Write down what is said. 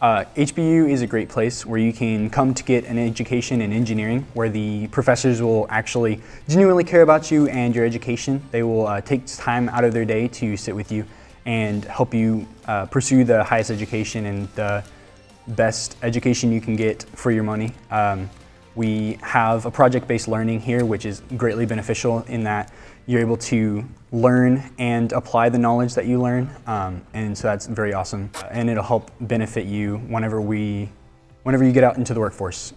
Uh, HBU is a great place where you can come to get an education in engineering, where the professors will actually genuinely care about you and your education. They will uh, take time out of their day to sit with you and help you uh, pursue the highest education and the best education you can get for your money. Um, we have a project-based learning here, which is greatly beneficial in that you're able to learn and apply the knowledge that you learn, um, and so that's very awesome. And it'll help benefit you whenever we, whenever you get out into the workforce.